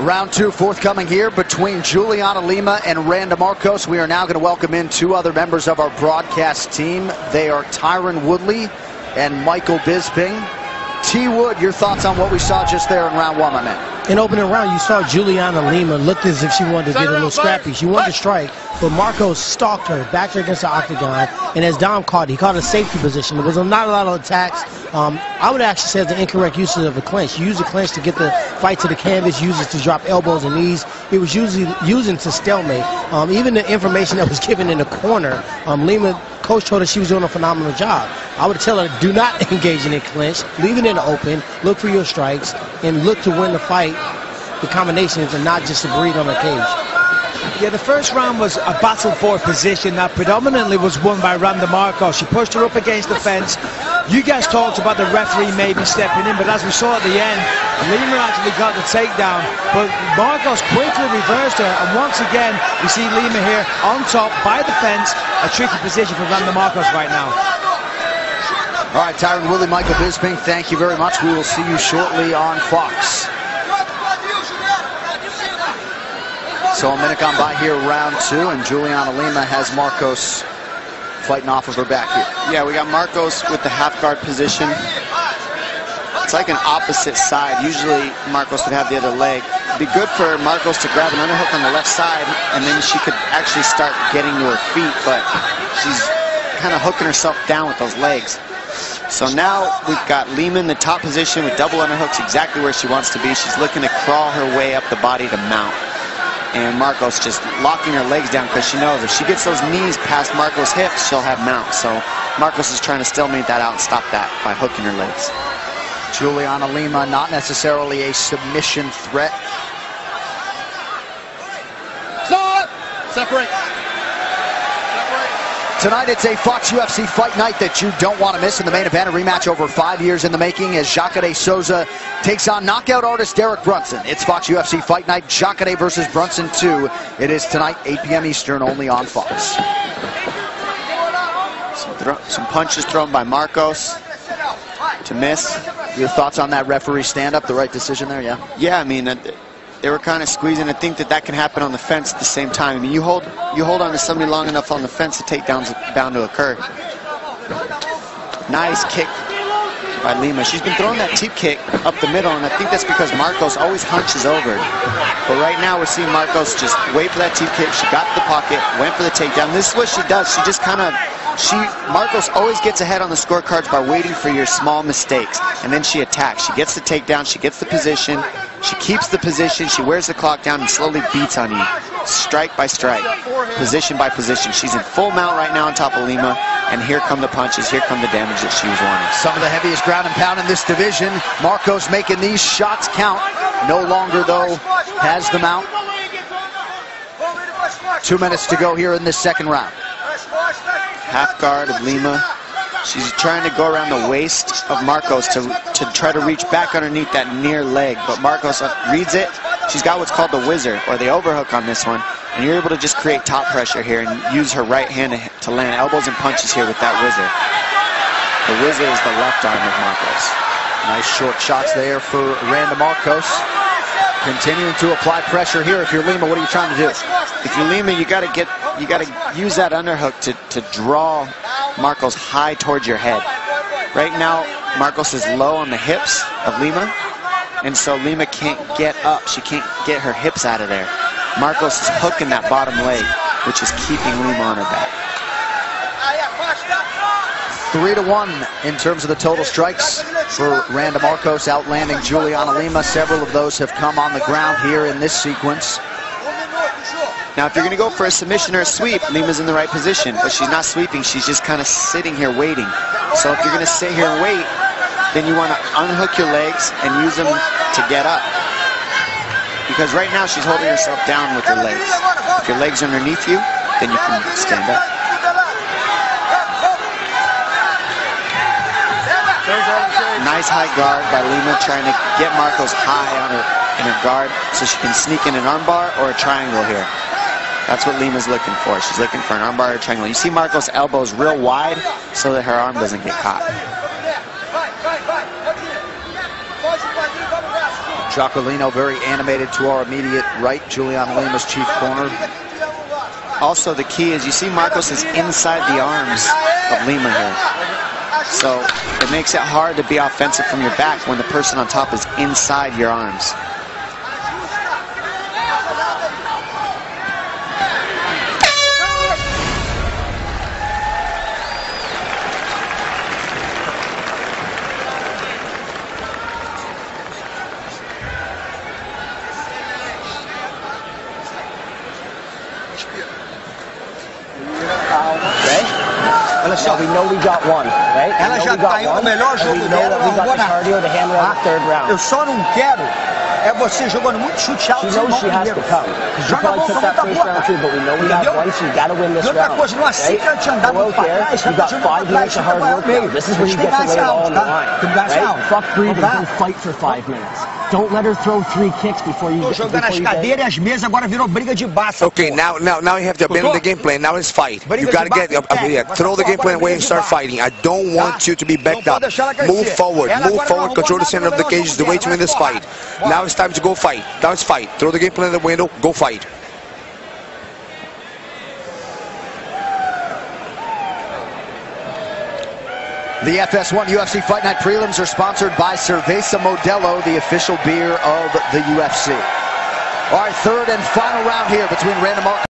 Round two forthcoming here between Juliana Lima and Randa Markos. We are now going to welcome in two other members of our broadcast team. They are Tyron Woodley and Michael Bisping. T. Wood, your thoughts on what we saw just there in round one, my man? In opening round, you saw Juliana Lima looked as if she wanted to get a little scrappy. She wanted to strike, but Markos stalked her, backed her against the octagon, and as Dom caught, he caught a safety position. There was not a lot of attacks. Um, I would actually say the incorrect usage of the clinch. You use the clinch to get the fight to the canvas, use it to drop elbows and knees. It was usually using to stalemate. Um, even the information that was given in the corner, um, Lima coach told her she was doing a phenomenal job. I would tell her, do not engage in a clinch, leave it in the open, look for your strikes, and look to win the fight, the combinations, and not just to breathe on the cage. Yeah, the first round was a battle for position that predominantly was won by Randa Markos. She pushed her up against the fence. You guys talked about the referee maybe stepping in, but as we saw at the end, Lima actually got the takedown, but Markos quickly reversed her, and once again, we see Lima here on top by the fence, a tricky position for Randa Markos right now. All right, Tyron Woodley, Michael Bisping, thank you very much. We will see you shortly on Fox. So a minute gone by here, round two, and Juliana Lima has Markos fighting off of her back here. Yeah, we got Markos with the half guard position. It's like an opposite side. Usually Markos would have the other leg. It'd be good for Markos to grab an underhook on the left side, and then she could actually start getting to her feet, but she's kind of hooking herself down with those legs. So now we've got Lima in the top position with double underhooks exactly where she wants to be. She's looking to crawl her way up the body to mount. And Markos just locking her legs down because she knows if she gets those knees past Markos' hips, she'll have mount. So Markos is trying to stalemate that out and stop that by hooking her legs. Juliana Lima, not necessarily a submission threat. Stop! Separate. Tonight it's a Fox UFC fight night that you don't want to miss in the main event, a rematch over five years in the making as Jacare Souza takes on knockout artist Derek Brunson. It's Fox UFC fight night, Jacare versus Brunson 2. It is tonight, 8 p.m. Eastern, only on Fox. Some, some punches thrown by Markos to miss. Your thoughts on that referee stand-up, the right decision there, yeah? Yeah, I mean, uh, they were kind of squeezing. I think that that can happen on the fence at the same time. I mean, you hold you hold on to somebody long enough on the fence, the takedown's bound to occur. Nice kick by Lima. She's been throwing that teep kick up the middle, and I think that's because Markos always hunches over. But right now we're seeing Markos just wait for that teep kick. She got the pocket, went for the takedown. This is what she does. She just kind of she Markos always gets ahead on the scorecards by waiting for your small mistakes, and then she attacks. She gets the takedown, she gets the position, she keeps the position, she wears the clock down and slowly beats on you, strike by strike, position by position. She's in full mount right now on top of Lima, and here come the punches, here come the damage that she was wanting. Some of the heaviest ground and pound in this division. Markos making these shots count. No longer, though, has the mount. Two minutes to go here in this second round half guard of Lima. She's trying to go around the waist of Markos to, to try to reach back underneath that near leg, but Markos uh, reads it. She's got what's called the whizzer, or the overhook on this one, and you're able to just create top pressure here and use her right hand to, land elbows and punches here with that whizzer. The whizzer is the left arm of Markos. Nice short shots there for Randa Markos. Continuing to apply pressure here. If you're Lima, what are you trying to do? If you're Lima, you got to get, you got to use that underhook to, to draw Markos high towards your head. Right now, Markos is low on the hips of Lima, and so Lima can't get up. She can't get her hips out of there. Markos is hooking that bottom leg, which is keeping Lima on her back. Three to one in terms of the total strikes for Randa Markos outlanding Juliana Lima. Several of those have come on the ground here in this sequence. Now, if you're going to go for a submission or a sweep, Lima's in the right position, but she's not sweeping. She's just kind of sitting here waiting. So if you're going to sit here and wait, then you want to unhook your legs and use them to get up. Because right now she's holding herself down with her legs. If your legs are underneath you, then you can stand up. Nice high guard by Lima trying to get Markos high on her in her guard so she can sneak in an armbar or a triangle here. That's what Lima's looking for. She's looking for an armbar or a triangle. You see Markos' elbows real wide so that her arm doesn't get caught. Jacolino very animated to our immediate right. Juliana Lima's chief corner. Also, the key is you see Markos is inside the arms of Lima here. So it makes it hard to be offensive from your back when the person on top is inside your arms. Só, we know we got one, right? Ela já ganhou o melhor jogo dela, that we got não the vou na- cardio to handle Tá? the ah, third round. Eu só não quero é você jogando muito chute alto sem mão primeiro. to come. 'Cause Joga a mão com muita first boa. too, but we know we got Entendeu? you gotta win this E outra coisa, não aceita te andar Go muito out pra trás, você vai minutes of hard vai work meio. now. This is where you Tem get to mais lay it all alto, on the tá? Tem mais Right? alto. Fuck breathing, Vamos go lá. fight for five minutes. Don't let her throw three kicks before you Tô jogando as cadeiras e as mesas, agora virou briga de baça. Okay, pô. now now now you have to abandon the game plan. Now it's fight. Briga You got to get baixo, uh, uh, yeah, throw the game plan away and start fighting. I don't want you to be backed up. pode deixar ela Move forward, Ela move forward, control the center of the cage. Is the way to win this fight. Now it's time to go fight. Now it's fight. Throw the game plan in the window. Go fight. The FS1 UFC Fight Night prelims are sponsored by Cerveza Modelo, the official beer of the UFC. Right, third and final round here between Random.